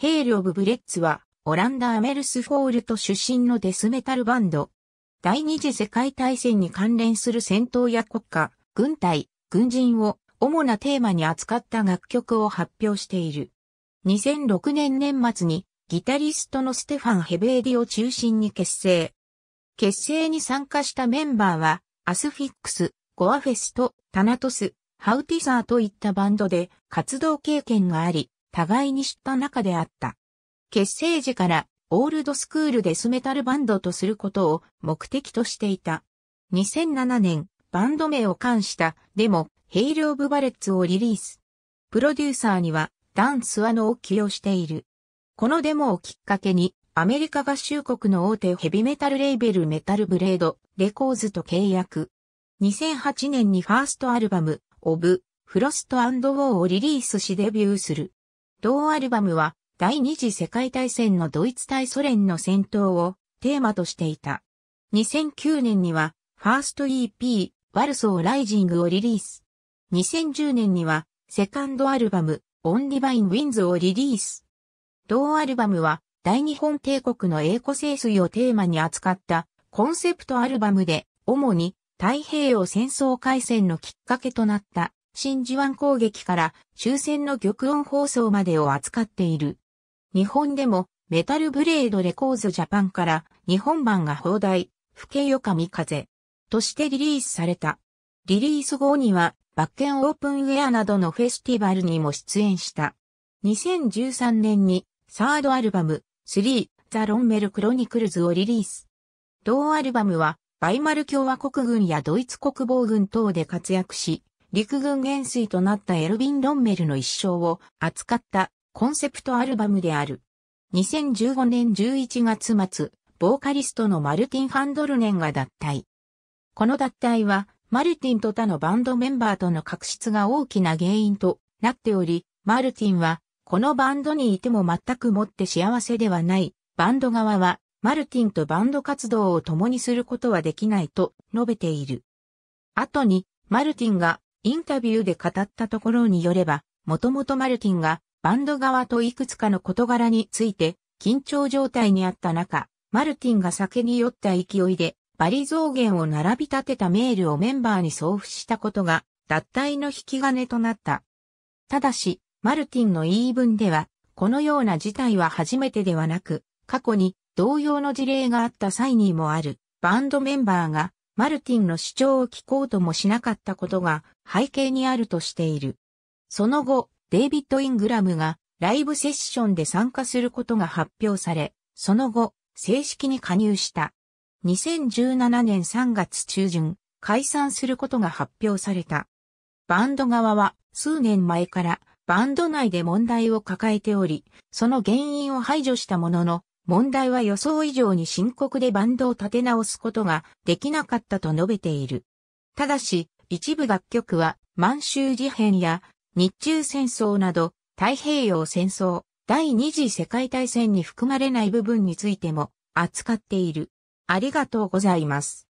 Hail of Bullets は、オランダ・アメルスフォールト出身のデスメタルバンド。第二次世界大戦に関連する戦闘や国家、軍隊、軍人を主なテーマに扱った楽曲を発表している。2006年年末にギタリストのステファン・ゲベーディを中心に結成。結成に参加したメンバーは、 Asphyx、 Gorefest、 Thanatos、 Houwitser といったバンドで活動経験があり、互いに知った仲であった。結成時からオールドスクールデスメタルバンドとすることを目的としていた。2007年、バンド名を冠したデモ、 Hail of Bullets をリリース。プロデューサーにはダン・スワノを起用している。このデモをきっかけにアメリカ合衆国の大手ヘビーメタルレーベル Metal Blade Records と契約。2008年にファーストアルバム、 Of Frost and War をリリースしデビューする。同アルバムは第二次世界大戦のドイツ対ソ連の戦闘をテーマとしていた。2009年にはファースト EP ワルソーライジングをリリース。2010年にはセカンドアルバム On Divine Winds をリリース。同アルバムは大日本帝国の栄枯盛衰をテーマに扱ったコンセプトアルバムで、主に太平洋戦争開戦のきっかけとなった真珠湾攻撃から終戦の玉音放送までを扱っている。日本でも Metal Blade Records Japan から日本盤が邦題、吹けよ神風としてリリースされた。リリース後には Wacken Open Air などのフェスティバルにも出演した。2013年にサードアルバム3、 The Rommel Chronicles をリリース。同アルバムは、ワイマル共和国軍やドイツ国防軍等で活躍し、陸軍元帥となったエルビン・ロンメルの一生を扱ったコンセプトアルバムである。2015年11月末、ボーカリストのマルティン・ファンドルネンが脱退。この脱退は、マルティンと他のバンドメンバーとの確執が大きな原因となっており、マルティンはこのバンドにいても全くもって幸せではない。バンド側は、マルティンとバンド活動を共にすることはできないと述べている。後に、マルティンがインタビューで語ったところによれば、もともとマルティンがバンド側といくつかの事柄について緊張状態にあった中、マルティンが酒に酔った勢いでバリ増減を並び立てたメールをメンバーに送付したことが脱退の引き金となった。ただし、マルティンの言い分では、このような事態は初めてではなく、過去に同様の事例があった際にもある、バンドメンバーがマルティンの主張を聞こうともしなかったことが背景にあるとしている。その後、デイビッド・イングラムがライブセッションで参加することが発表され、その後、正式に加入した。2017年3月中旬、解散することが発表された。バンド側は数年前からバンド内で問題を抱えており、その原因を排除したものの、問題は予想以上に深刻でバンドを立て直すことができなかったと述べている。ただし、一部楽曲は満州事変や日中戦争など太平洋戦争、第二次世界大戦に含まれない部分についても扱っている。ありがとうございます。